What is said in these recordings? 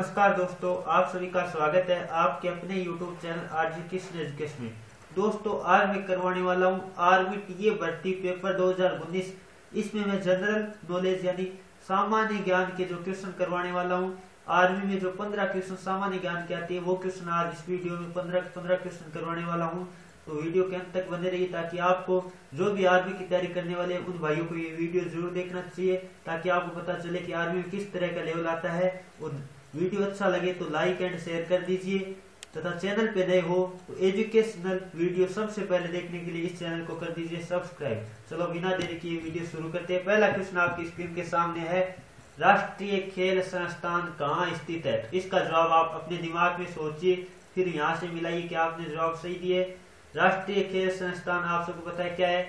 नमस्कार दोस्तों, आप सभी का स्वागत है आपके अपने YouTube channel RG Kishan education में। दोस्तों, आज मैं करवाने वाला हूँ आर्मी टीए भर्ती पेपर 2019 इसमें मैं जनरल नॉलेज यानी सामान्य ज्ञान के जो क्वेश्चन करवाने वाला हूँ आर्मी में जो 15 क्वेश्चन सामान्य ज्ञान के आते हैं, वो क्वेश्चन आज इस वीडियो में 15 15 क्वेश्चन करवाने वाला हूँ। तो वीडियो के अंत तक बने रहिए ताकि आपको जो भी आर्मी की तैयारी करने वाले उन भाइयों को ये वीडियो ज़रूर देखना चाहिए, ताकि आपको पता चले कि आर्मी में किस तरह का लेवल आता है और वीडियो अच्छा लगे तो लाइक एंड शेयर कर दीजिए। तथा चैनल पे नए हो तो एजुकेशनल वीडियो सबसे पहले देखने के लिए इस चैनल को कर दीजिए सब्सक्राइब। चलो बिना देरी के वीडियो शुरू करते हैं। पहला क्वेश्चन आपकी स्क्रीन के सामने है। राष्ट्रीय खेल संस्थान कहाँ स्थित है? इसका जवाब आप अपने दिमाग में सोचिए, फिर यहाँ से मिलाइए कि आपने जवाब सही दिए। राष्ट्रीय खेल संस्थान आप सबको पता है क्या है?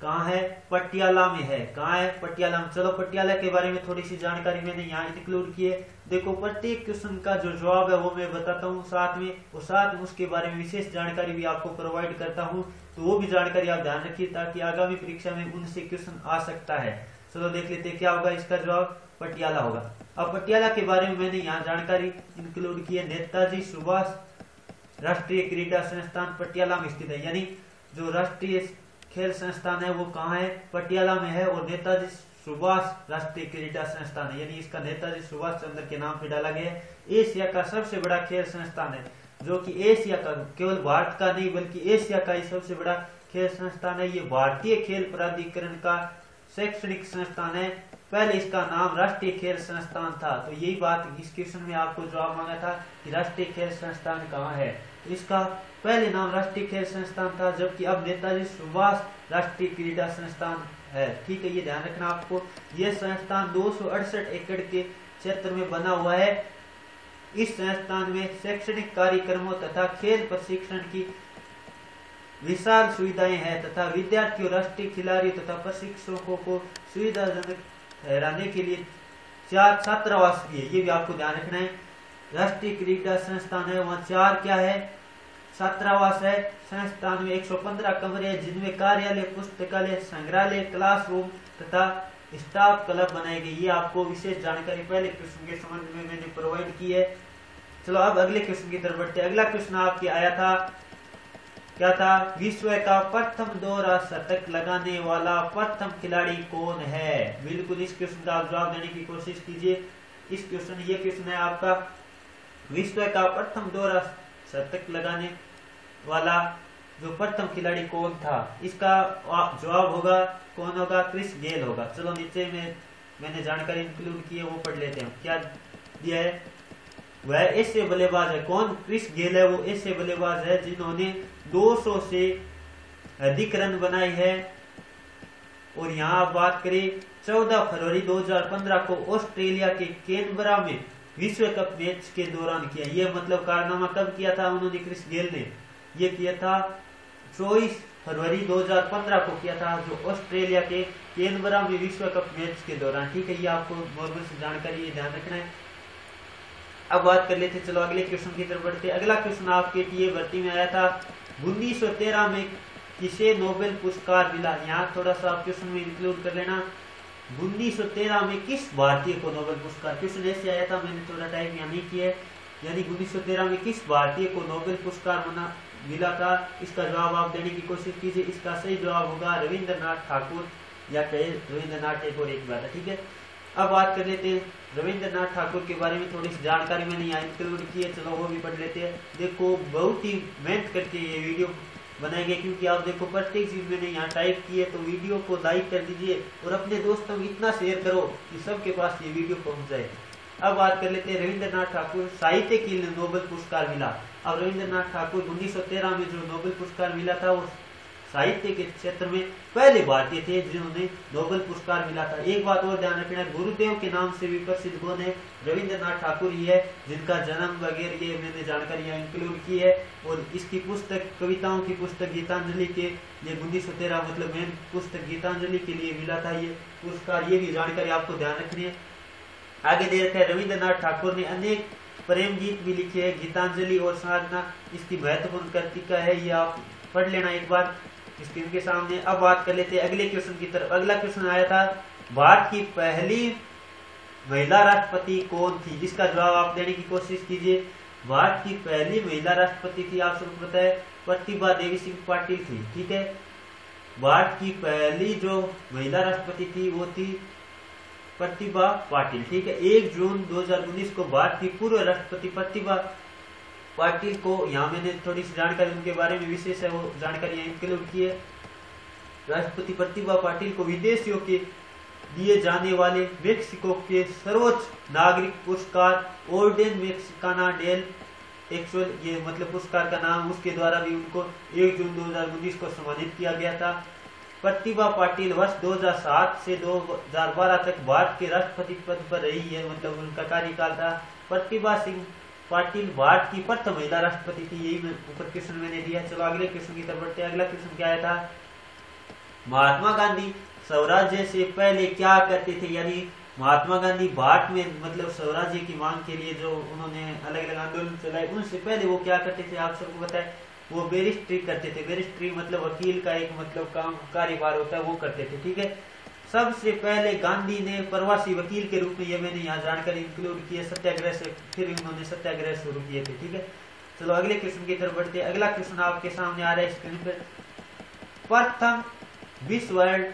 कहाँ है? पटियाला में है। कहाँ है? पटियाला में। चलो पटियाला के बारे में थोड़ी सी जानकारी मैंने यहाँ इंक्लूड की है। देखो, प्रत्येक क्वेश्चन का जो जवाब है वो मैं बताता हूँ। साथ में, और साथ में उसके बारे में विशेष जानकारी भी आपको प्रोवाइड करता हूँ। तो वो भी जानकारी आप ध्यान रखिए, ताकि आगामी परीक्षा में उनसे क्वेश्चन आ सकता है। चलो देख लेते क्या होगा इसका जवाब? पटियाला होगा। अब पटियाला के बारे में मैंने यहाँ जानकारी इंक्लूड की है। नेताजी सुभाष राष्ट्रीय क्रीडा संस्थान पटियाला में स्थित है। यानी जो राष्ट्रीय खेल संस्थान है वो कहाँ है? पटियाला में है, और नेताजी सुभाष राष्ट्रीय क्रीडा संस्थान है। यानी इसका नेताजी सुभाष चंद्र के नाम पे डाला गया एशिया का सबसे बड़ा खेल संस्थान है, जो कि एशिया का केवल भारत का नहीं, बल्कि एशिया का ही सबसे बड़ा खेल संस्थान है। ये भारतीय खेल प्राधिकरण का शैक्षणिक संस्थान है। पहले इसका नाम राष्ट्रीय खेल संस्थान था। तो यही बात इस क्वेश्चन में आपको जवाब मांगा था कि राष्ट्रीय खेल संस्थान कहाँ है। इसका पहले नाम राष्ट्रीय खेल संस्थान था, जबकि अब नेताजी सुभाष राष्ट्रीय क्रीडा संस्थान है। ठीक है, ये ध्यान रखना आपको। यह संस्थान दो सौ अड़सठ एकड़ के क्षेत्र में बना हुआ है। इस संस्थान में शैक्षणिक कार्यक्रमों तथा खेल प्रशिक्षण की विशाल सुविधाएँ हैं तथा विद्यार्थियों, राष्ट्रीय खिलाड़ियों तथा प्रशिक्षकों को सुविधाजनक ठहराने के लिए चार छात्रावास भी है ये भी आपको ध्यान रखना है। राष्ट्रीय क्रीडा संस्थान है, वहाँ चार क्या है? छात्रावास है संस्थान में 115 कमरे हैं जिनमें कार्यालय, पुस्तकालय, संग्रहालय, क्लासरूम तथा स्टाफ क्लब बनाए गए। ये आपको विशेष जानकारी पहले क्वेश्चन के संबंध में मैंने प्रोवाइड की है। चलो अब अगले क्वेश्चन की तरफ़ बढ़ते अगला क्वेश्चन आपके आया था। क्या था? विश्व का प्रथम दोहरा शतक लगाने वाला प्रथम खिलाड़ी कौन है? बिल्कुल इस क्वेश्चन का आप जवाब देने की कोशिश कीजिए। इस क्वेश्चन ये क्वेश्चन है आपका। विश्व का प्रथम दोहरा शतक लगाने वाला जो प्रथम खिलाड़ी कौन था, इसका जवाब होगा, कौन होगा? क्रिस गेल होगा। चलो नीचे में मैंने जानकारी इंक्लूड की है, वो पढ़ लेते हैं। क्या दिया है? वह ऐसे बल्लेबाज है। कौन? क्रिस गेल है, वो ऐसे बल्लेबाज है, जिन्होंने 200 से अधिक रन बनाई है। और यहाँ आप बात करें 14 फरवरी 2015 को ऑस्ट्रेलिया के केनबरा में विश्व कप मैच के दौरान किया। ये मतलब कारनामा कब किया था उन्होंने क्रिस गेल ने। ये किया था चौबीस फरवरी 2015 को किया था, जो ऑस्ट्रेलिया के केनबरा में विश्व कप मैच के दौरान। ठीक है, ये आपको नॉर्मल से जानकारी ध्यान रखना है। अब बात कर लेते चलो अगले क्वेश्चन की तरफ़ बढ़ते अगला क्वेश्चन आपके टीए भर्ती में आया था। उन्नीस सौ तेरह में किसे नोबेल पुरस्कार मिला? यहाँ थोड़ा सा आप क्वेश्चन में इंक्लूड कर लेना। उन्नीस में किस भारतीय को नोबेल पुरस्कार क्वेश्चन से आया था? मैंने थोड़ा टाइम यहाँ नहीं किया यानी उन्नीस में किस भारतीय को नोबेल पुरस्कार बना मिला था? इसका जवाब आप देने की कोशिश कीजिए। इसका सही जवाब होगा रविंद्रनाथ ठाकुर। या कहे रविंद्रनाथ टैगोर एक है ठीक है? अब बात कर लेते हैं रविंद्रनाथ ठाकुर के बारे में। थोड़ी सी जानकारी मैंने यहाँ इंक्लूड की है। चलो वो भी पढ़ लेते हैं। देखो, बहुत ही मेहनत करके ये वीडियो बनाए गए क्योंकि आप देखो प्रत्येक चीज़ मैंने यहाँ टाइप की है तो वीडियो को लाइक कर दीजिए और अपने दोस्तों को इतना शेयर करो कि सबके पास ये वीडियो पहुँच जाए। अब बात कर लेते हैं रविंद्रनाथ ठाकुर साहित्य के लिए नोबेल पुरस्कार मिला। अब रविंद्रनाथ ठाकुर उन्नीस सौ तेरह में जो नोबेल पुरस्कार मिला था वो साहित्य के क्षेत्र में पहले भारतीय थे, जिन्होंने नोबेल पुरस्कार मिला था। एक बात और ध्यान रखना गुरुदेव के नाम से भी प्रसिद्ध कौन है? रविंद्रनाथ ठाकुर ही है, जिनका जन्म वगैरह ये मैंने जानकारी यहाँ इंक्लूड की है। और इसकी पुस्तक, कविताओं की पुस्तक गीतांजलि के ये उन्नीस मतलब मेन पुस्तक गीतांजलि के लिए मिला था ये पुरस्कार, ये भी जानकारी आपको ध्यान रखनी है। आगे दे रखा है, रविंद्रनाथ ठाकुर ने अनेक प्रेम गीत भी लिखे है, गीतांजलि और साधना, इसकी महत्वपूर्ण कर्तिका है, ये आप पढ़ लेना एक बार। स्क्रीन के सामने? अब बात कर लेते हैं अगले क्वेश्चन की तरफ़। अगला क्वेश्चन आया था, भारत की पहली महिला राष्ट्रपति कौन थी? जिसका जवाब आप देने की कोशिश कीजिए। भारत की पहली महिला राष्ट्रपति थी, आप सबको पता है, प्रतिभा देवी सिंह पाटिल थी, ठीक है? भारत की पहली जो महिला राष्ट्रपति थी, वो थी प्रतिभा पाटिल, ठीक है? एक जून 2019 को भारत की पूर्व राष्ट्रपति प्रतिभा पाटिल को यहाँ मैंने थोड़ी सी जानकारी, उनके बारे में विशेष है, वो जानकारी यहाँ इंक्लूड की है। राष्ट्रपति प्रतिभा पाटिल को विदेशियों के दिए जाने वाले मेक्सिको के सर्वोच्च नागरिक पुरस्कार ओर्डेन मेक्सिकाना डेल, एक्चुअल ये मतलब पुरस्कार का नाम, उसके द्वारा भी उनको 1 जून 2019 को सम्मानित किया गया था। प्रतिभा पाटिल वर्ष 2007 से 2012 तक भारत के राष्ट्रपति पद पर रही है मतलब उनका कार्यकाल था। प्रतिभा सिंह पाटिल भारत की प्रथम महिला राष्ट्रपति थी, यही ऊपर क्वेश्चन मैंने दिया। चलो अगले क्वेश्चन की तरफ़ बढ़ते अगला क्वेश्चन क्या था? महात्मा गांधी, स्वराज्य से पहले क्या करते थे? यानी महात्मा गांधी भारत में मतलब स्वराज्य की मांग के लिए जो उन्होंने अलग अलग आंदोलन चलाए, उनसे पहले वो क्या करते थे? आप सबको बताए वो बेरिस्ट्री करते थे। बेरिस्ट्री मतलब वकील का एक मतलब काम, कार्यभार होता है, वो करते थे। ठीक है? सबसे पहले गांधी ने प्रवासी वकील के रूप में ये मैंने यहाँ जानकारी इंक्लूड की है, सत्याग्रह से फिर उन्होंने सत्याग्रह शुरू किए थे, ठीक है? चलो अगले क्वेश्चन की तरफ़ बढ़ते अगला क्वेश्चन आपके सामने आ रहा है स्क्रीन पर प्रथम विश्व वर्ल्ड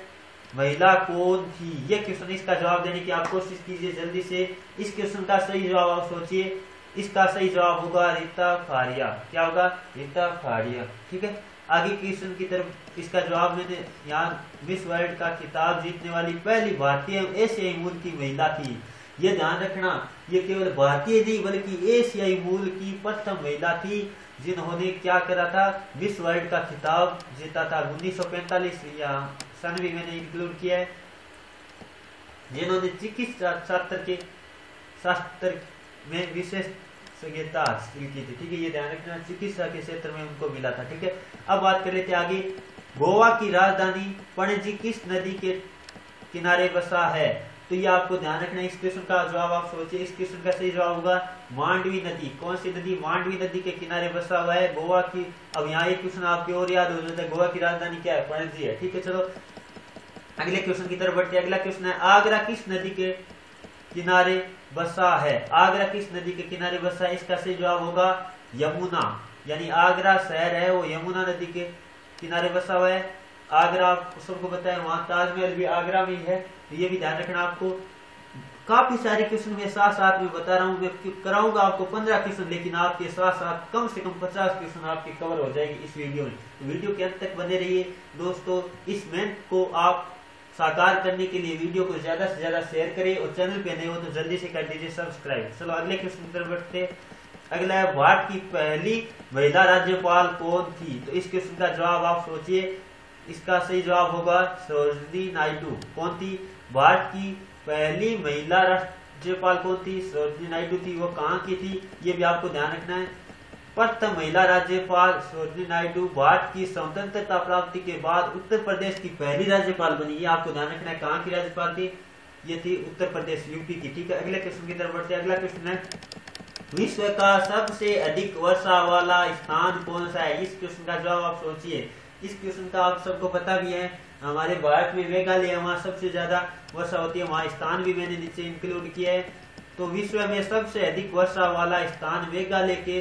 महिला कौन थी? ये क्वेश्चन इसका जवाब देने की आप कोशिश कीजिए जल्दी से। इस क्वेश्चन का सही जवाब आप सोचिए। इसका सही जवाब होगा रीता फारिया। क्या होगा? रीता फारिया, ठीक है? आगे क्वेश्चन की तरफ़ इसका जवाब मैंने यहाँ मिस वर्ल्ड का खिताब जीतने वाली पहली भारतीय एशियाई मूल की महिला थी। ये ध्यान रखना, ये केवल भारतीय नहीं, बल्कि एशियाई मूल की प्रथम महिला थी, जिन्होंने क्या करा था? मिस वर्ल्ड का खिताब जीता था उन्नीस या सन भी मैंने इंक्लूड किया है। जिन्होंने चिकित्सा शास्त्र के, शास्त्र में विशेष संज्ञता हासिल की थी, ठीक है? ये ध्यान रखना, चिकित्सा के क्षेत्र में उनको मिला था, ठीक है? अब बात कर लेते आगे। गोवा की राजधानी पणजी किस नदी के किनारे बसा है? तो ये आपको ध्यान रखना इस क्वेश्चन का जवाब आप सोचिए, इस क्वेश्चन का सही जवाब होगा मांडवी नदी। कौन सी नदी मांडवी नदी के किनारे बसा हुआ है? गोवा की, अब यहाँ एक क्वेश्चन आपकी और याद हो जाता है, गोवा की राजधानी क्या है? पणजी है, ठीक है? चलो, अगले क्वेश्चन की तरफ़ बढ़ते अगला क्वेश्चन है, आगरा किस नदी के किनारे बसा है। आगरा किस नदी के किनारे बसा है? इसका सही जवाब होगा यमुना। यानी आगरा शहर है, वो यमुना नदी के किनारे बसा हुआ है। आगरा सबको बताया वहाँ ताजमहल भी आगरा में है तो ये भी ध्यान रखना आपको। काफ़ी सारे क्वेश्चन में साथ साथ में बता रहा हूँ, मैं कराऊँगा आपको पंद्रह क्वेश्चन लेकिन आपके साथ साथ कम से कम पचास क्वेश्चन आपके कवर हो जाएँगे इस वीडियो में। तो वीडियो के अंत तक बने रहिए। दोस्तों, इस मेहनत को आप साकार करने के लिए वीडियो को ज़्यादा से ज़्यादा शेयर करें और चैनल पे नए हो तो जल्दी से कर दीजिए सब्सक्राइब चलो, अगले क्वेश्चन की तरफ़ बढ़ते अगला है भारत की पहली महिला राज्यपाल कौन थी? तो इस क्वेश्चन का जवाब आप सोचिए। इसका सही जवाब होगा सरोजनी नायडू। कौन थी? भारत की पहली महिला राज्यपाल कौन थी? सरोजनी नायडू थी। वो कहाँ की थी? ये भी आपको ध्यान रखना है। प्रथम महिला राज्यपाल सरोजनी नायडू भारत की स्वतंत्रता प्राप्ति के बाद उत्तर प्रदेश की पहली राज्यपाल बनी। ये आपको ध्यान रखना है, कहाँ की राज्यपाल थी? ये थी उत्तर प्रदेश यूपी की। ठीक है, अगले क्वेश्चन की तरफ़ बढ़ते अगला क्वेश्चन है, विश्व का सबसे अधिक वर्षा वाला स्थान कौन सा है? इस क्वेश्चन का जवाब आप सोचिए। इस क्वेश्चन का आप सबको पता भी है, हमारे भारत में मेघालय वहाँ सबसे ज़्यादा वर्षा होती है, वहाँ स्थान भी मैंने नीचे इंक्लूड किया है। तो विश्व में सबसे अधिक वर्षा वाला स्थान मेघालय के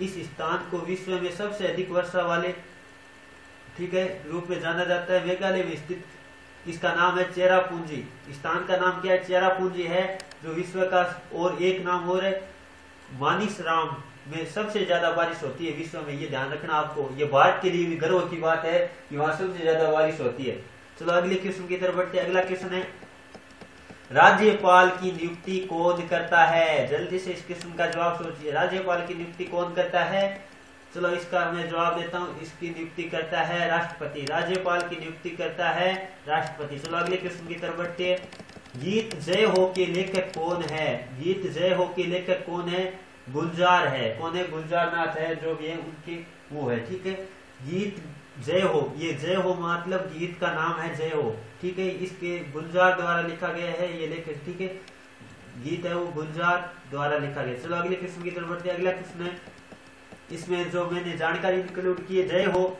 इस स्थान को विश्व में सबसे अधिक वर्षा वाले, ठीक है, रूप में जाना जाता है, मेघालय में स्थित। इसका नाम है चेरा पूंजी स्थान का नाम क्या है? चेरा पूंजी है, जो विश्व का और एक और है। मानिस राम में सबसे ज़्यादा बारिश होती है, विश्व में, ये ध्यान रखना आपको। ये भारत के लिए भी गर्व की बात है कि वहाँ सबसे ज़्यादा बारिश होती है। चलो अगले क्वेश्चन की तरफ़ बढ़ते अगला क्वेश्चन है राज्यपाल की नियुक्ति कौन करता है? जल्दी से इस क्वेश्चन का जवाब सोचिए। राज्यपाल की नियुक्ति कौन करता है? चलो इसका मैं जवाब देता हूँ। इसकी नियुक्ति करता है राष्ट्रपति। राज्यपाल की नियुक्ति करता है राष्ट्रपति। चलो अगले क्वेश्चन की तरफ़ बढ़ते गीत जय हो के लेखक कौन है? गीत जय हो के लेखक कौन है? गुलजार है। कौन है? गुलजार नाथ है, जो भी है, उनकी वो है, ठीक है? गीत जय हो। ये जय हो मतलब गीत का नाम है जय हो। ठीक है, इसके गुलजार द्वारा लिखा गया है, ये लेखक ठीक है। गीत है वो गुलजार द्वारा लिखा गया। चलो अगले किस्म की तरफ़ बढ़ते अगला किस्म है, इसमें जो मैंने जानकारी इंक्लूड की है, जय हो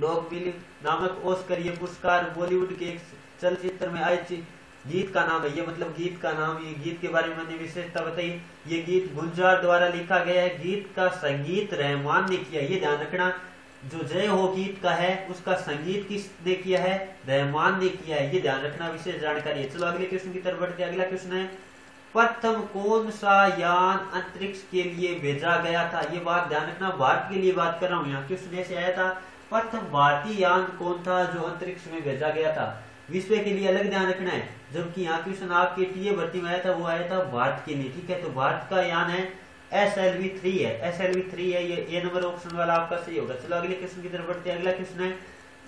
डॉग बिली नामक ओस्कर ये पुरस्कार बॉलीवुड के एक चलचित्र में आए गीत का नाम है, ये मतलब गीत का नाम, ये गीत के बारे में मैंने विशेषता बताई। ये गीत गुलजार द्वारा लिखा गया है। गीत का संगीत रहमान ने किया, ये ध्यान रखना। जो जय हो गीत का है, उसका संगीत किसने किया है? रहमान ने किया है। ये ध्यान रखना विशेष जानकारी है। चलो अगले क्वेश्चन की तरफ़ बढ़ते अगला क्वेश्चन है प्रथम कौन सा यान अंतरिक्ष के लिए भेजा गया था? ये बात ध्यान रखना भारत के लिए बात कर रहा हूँ। यहाँ क्वेश्चन ऐसे आया था प्रथम भारतीय यान कौन था जो अंतरिक्ष में भेजा गया था? विश्व के लिए अलग ध्यान रखना है। जबकि यहाँ क्वेश्चन आपके टीए भर्ती में आया था, वो आया था भारत के लिए। ठीक है तो भारत का यान है एस एल वी थ्री है। एस एल वी थ्री है, ये ए नंबर ऑप्शन वाला आपका सही होगा। चलो अगले क्वेश्चन की तरफ़ बढ़ते हैं। अगला क्वेश्चन है,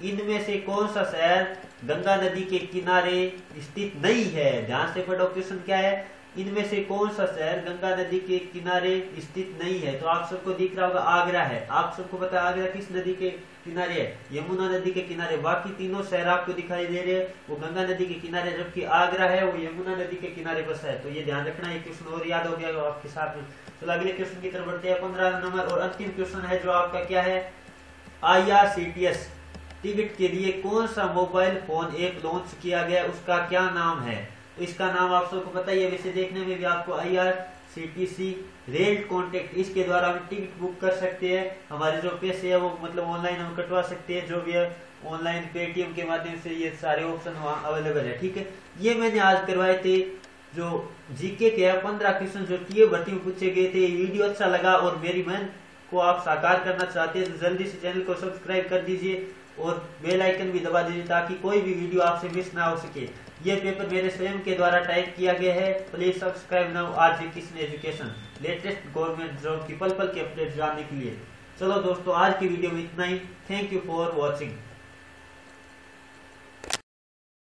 इनमें से कौन सा शहर गंगा नदी के किनारे स्थित नहीं है? ध्यान से पढ़ो, क्वेश्चन क्या है? इनमें से कौन सा शहर गंगा नदी के किनारे स्थित नहीं है? तो आप सबको दिख रहा होगा आगरा है। आप सबको पता है आगरा किस नदी के किनारे है? यमुना नदी के किनारे। बाकी तीनों शहर आपको दिखाई दे रहे हैं। वो गंगा नदी के किनारे, जबकि आगरा है, वो यमुना नदी के किनारे बसा है। तो ये ध्यान रखना है क्वेश्चन और याद हो गया आपके साथ में। चलो अगले क्वेश्चन की तरफ़ बढ़ते हैं। पंद्रह नंबर और अंतिम क्वेश्चन है जो आपका क्या है? I R C T S ticket के लिए कौन सा मोबाइल फ़ोन ऐप लॉन्च किया गया, उसका क्या नाम है? इसका नाम आप सबको पता ही है, वैसे देखने में भी आपको I R C T C rail contact इसके द्वारा हम टिकट बुक कर सकते हैं। हमारे जो पैसे है वो मतलब ऑनलाइन हम कटवा सकते हैं, जो भी है, ऑनलाइन पेटीएम के माध्यम से ये सारे ऑप्शन वहाँ अवेलेबल है, ठीक है? ये मैंने आज करवाए थे, जो जीके के है, पंद्रह क्वेश्चन जो टीए भर्ती में पूछे गए थे वीडियो अच्छा लगा और मेरी मन को आप साकार करना चाहते हैं तो जल्दी से चैनल को सब्सक्राइब कर दीजिए। और बेल आइकन भी दबा दीजिए ताकि कोई भी वीडियो आपसे मिस ना हो सके। ये पेपर मेरे स्वयं के द्वारा टाइप किया गया है। प्लीज़ सब्सक्राइब नाउ आज Kishan education. Latest government job की पल पल के अपडेट जानने के लिए। चलो दोस्तों, आज की वीडियो में इतना ही। Thank you for watching